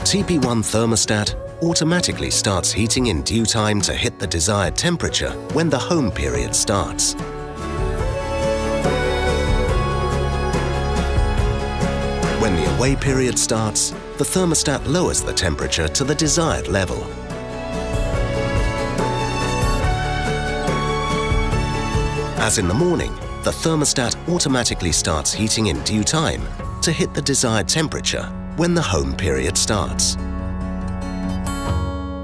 The TPOne thermostat automatically starts heating in due time to hit the desired temperature when the home period starts. When the away period starts, the thermostat lowers the temperature to the desired level. As in the morning, the thermostat automatically starts heating in due time to hit the desired temperature when the home period starts.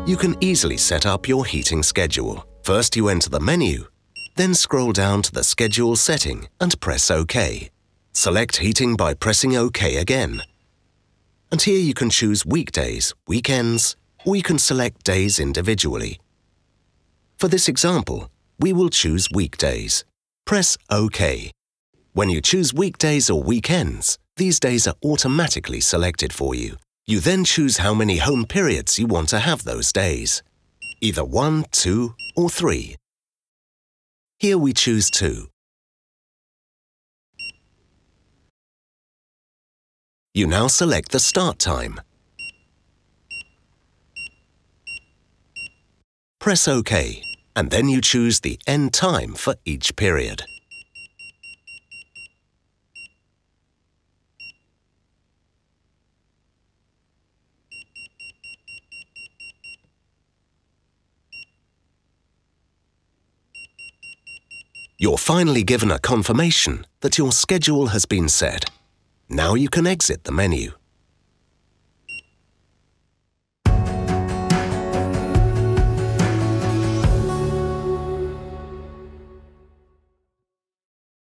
You can easily set up your heating schedule. First you enter the menu, then scroll down to the schedule setting and press OK. Select heating by pressing OK again. And here you can choose weekdays, weekends, or you can select days individually. For this example, we will choose weekdays. Press OK. When you choose weekdays or weekends, these days are automatically selected for you. You then choose how many home periods you want to have those days. Either one, two, or three. Here we choose two. You now select the start time. Press OK and then you choose the end time for each period. You're finally given a confirmation that your schedule has been set. Now you can exit the menu.